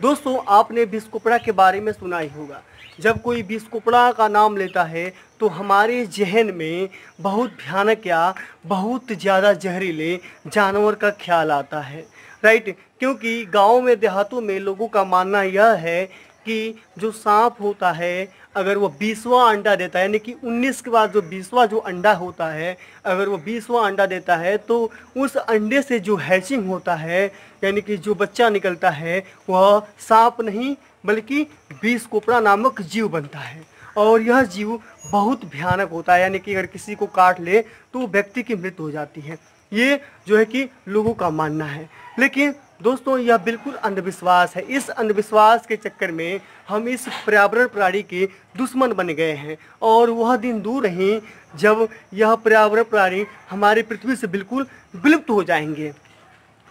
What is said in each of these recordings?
दोस्तों, आपने बिस्कुपड़ा के बारे में सुना ही होगा। जब कोई बिस्कुपड़ा का नाम लेता है तो हमारे जहन में बहुत भयानक या बहुत ज़्यादा जहरीले जानवर का ख्याल आता है। राइट? क्योंकि गाँव में देहातों में लोगों का मानना यह है कि जो सांप होता है, अगर वो बीसवा अंडा देता है, यानी कि उन्नीस के बाद जो बीसवा जो अंडा होता है, अगर वो बीसवा अंडा देता है तो उस अंडे से जो हैचिंग होता है, यानी कि जो बच्चा निकलता है, वह सांप नहीं, बल्कि बीस कोपड़ा नामक जीव बनता है। और यह जीव बहुत भयानक होता है, यानी कि अगर किसी को काट ले तो व्यक्ति की मृत्यु हो जाती है। ये जो है कि लोगों का मानना है। लेकिन दोस्तों, यह बिल्कुल अंधविश्वास है। इस अंधविश्वास के चक्कर में हम इस पर्यावरण प्राणी के दुश्मन बन गए हैं और वह दिन दूर नहीं, जब यह पर्यावरण प्राणी हमारी पृथ्वी से बिल्कुल विलुप्त हो जाएँगे।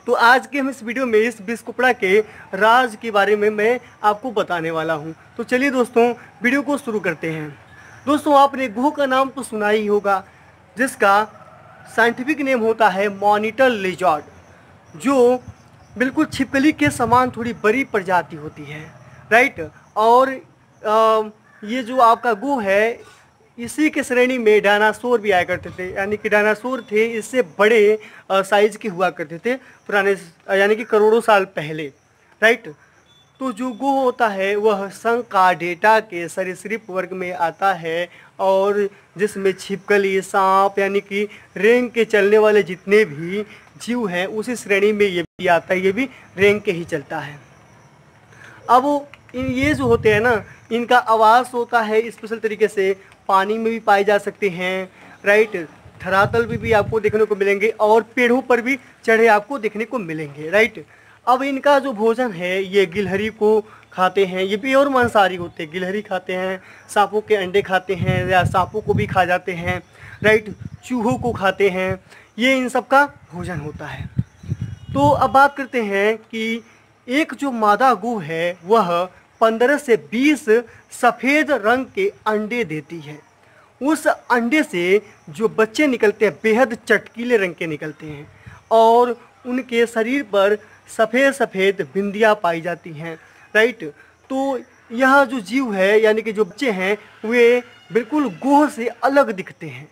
तो आज के हम इस वीडियो में इस बिस्कुपड़ा के राज के बारे में मैं आपको बताने वाला हूँ। तो चलिए दोस्तों, वीडियो को शुरू करते हैं। दोस्तों, आपने गुह का नाम तो सुना ही होगा, जिसका साइंटिफिक नेम होता है मॉनिटर लिजॉर्ड जो बिल्कुल छिपली के समान थोड़ी बड़ी प्रजाति होती है राइट और आ, ये जो आपका गो है इसी के श्रेणी में डायनासोर भी आया करते थे यानी कि डायनासोर थे इससे बड़े साइज़ के हुआ करते थे पुराने यानी कि करोड़ों साल पहले राइट तो जो गो होता है वह संघ का डेटा के सरीसृप वर्ग में आता है और जिसमें छिपकली सांप यानी कि रेंग के चलने वाले जितने भी जीव हैं उसी श्रेणी में ये भी आता है ये भी रेंग के ही चलता है। अब ये जो होते हैं ना इनका आवास होता है स्पेशल तरीके से पानी में भी पाए जा सकते हैं राइट? धरातल भी, भी आपको देखने को मिलेंगे और पेड़ों पर भी चढ़े आपको देखने को मिलेंगे राइट? अब इनका जो भोजन है, ये गिलहरी को खाते हैं, ये और मांसाहारी होते हैं। गिलहरी खाते हैं, सांपों के अंडे खाते हैं या सांपों को भी खा जाते हैं, राइट? चूहों को खाते हैं, ये इन सब का भोजन होता है। तो अब बात करते हैं कि एक जो मादा गू है, वह पंद्रह से बीस सफ़ेद रंग के अंडे देती है। उस अंडे से जो बच्चे निकलते हैं, बेहद चटकीले रंग के निकलते हैं और उनके शरीर पर सफ़ेद सफ़ेद बिंदियाँ पाई जाती हैं राइट तो यह जो जीव है, यानी कि जो बच्चे हैं, वे बिल्कुल गोह से अलग दिखते हैं।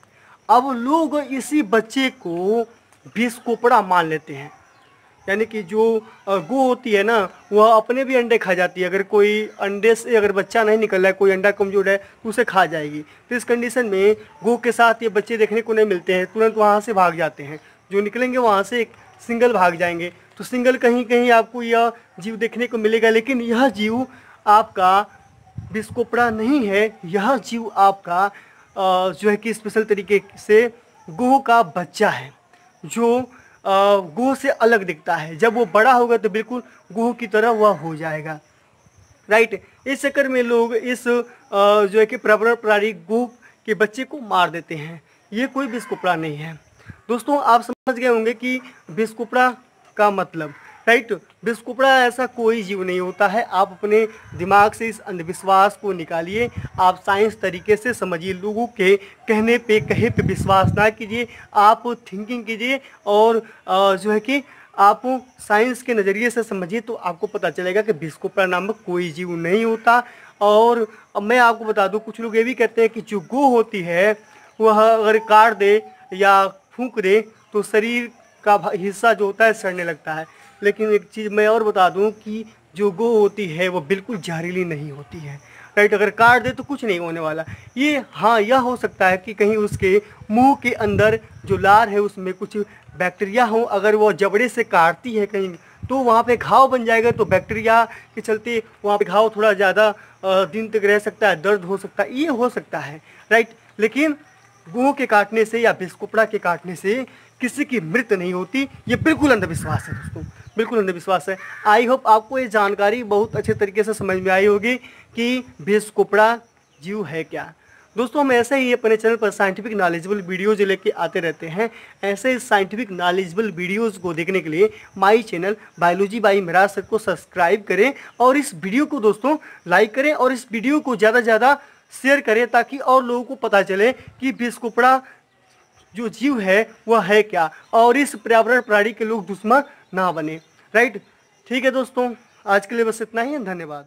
अब लोग इसी बच्चे को कोपड़ा मान लेते हैं। यानी कि जो गो होती है ना, वह अपने भी अंडे खा जाती है। अगर कोई अंडे से अगर बच्चा नहीं निकल रहा है, कोई अंडा कमज़ोर है तो उसे खा जाएगी। तो इस कंडीशन में गो के साथ ये बच्चे देखने को नहीं मिलते हैं। तुरंत वहाँ से भाग जाते हैं। जो निकलेंगे, वहाँ से एक सिंगल भाग जाएँगे। तो सिंगल कहीं कहीं आपको यह जीव देखने को मिलेगा, लेकिन यह जीव आपका बिस्कोपड़ा नहीं है। यह जीव आपका जो है कि स्पेशल तरीके से गोह का बच्चा है, जो गोह से अलग दिखता है। जब वो बड़ा होगा तो बिल्कुल गोह की तरह वह हो जाएगा। राइट इस चक्कर में लोग इस जो है कि प्रवरण प्राणी गोह के बच्चे को मार देते हैं। ये कोई बिस्कुपड़ा नहीं है। दोस्तों, आप समझ गए होंगे कि बिस्कुपड़ा का मतलब। राइट? बिस्कुपड़ा ऐसा कोई जीव नहीं होता है। आप अपने दिमाग से इस अंधविश्वास को निकालिए। आप साइंस तरीके से समझिए। लोगों के कहने पे कहे पे विश्वास ना कीजिए। आप थिंकिंग कीजिए और जो है कि आप साइंस के नज़रिए से समझिए तो आपको पता चलेगा कि बिस्कुपड़ा नामक कोई जीव नहीं होता। और मैं आपको बता दूँ, कुछ लोग ये भी कहते हैं कि जो गो होती है, वह अगर काट दे या फूंक दे तो शरीर का हिस्सा जो होता है सड़ने लगता है। लेकिन एक चीज़ मैं और बता दूँ कि जो गो होती है, वो बिल्कुल जहरीली नहीं होती है। राइट, अगर काट दे तो कुछ नहीं होने वाला। ये हाँ यह हो सकता है कि कहीं उसके मुँह के अंदर जो लार है, उसमें कुछ बैक्टीरिया हो। अगर वो जबड़े से काटती है कहीं तो वहाँ पे घाव बन जाएगा। तो बैक्टीरिया के चलते वहाँ पे घाव थोड़ा ज़्यादा दिन तक रह सकता है, दर्द हो सकता है, ये हो सकता है। राइट, लेकिन गुह के काटने से या बिस्कुपड़ा के काटने से किसी की मृत्यु नहीं होती, ये बिल्कुल अंधविश्वास है दोस्तों, बिल्कुल अंधविश्वास है। आई होप आपको ये जानकारी बहुत अच्छे तरीके से समझ में आई होगी कि बिस्कुपड़ा जीव है क्या। दोस्तों, हम ऐसे ही अपने चैनल पर साइंटिफिक नॉलेजेबल वीडियोज़ लेके आते रहते हैं। ऐसे साइंटिफिक नॉलेजेबल वीडियोज़ को देखने के लिए my channel biology by Miraj sir को सब्सक्राइब करें और इस वीडियो को दोस्तों लाइक करें और इस वीडियो को ज़्यादा से ज़्यादा शेयर करें ताकि और लोगों को पता चले कि बिस्कुपड़ा जो जीव है, वह है क्या? और इस पर्यावरण प्राणी के लोग दुश्मन ना बने। राइट ठीक है दोस्तों, आज के लिए बस इतना ही है, धन्यवाद।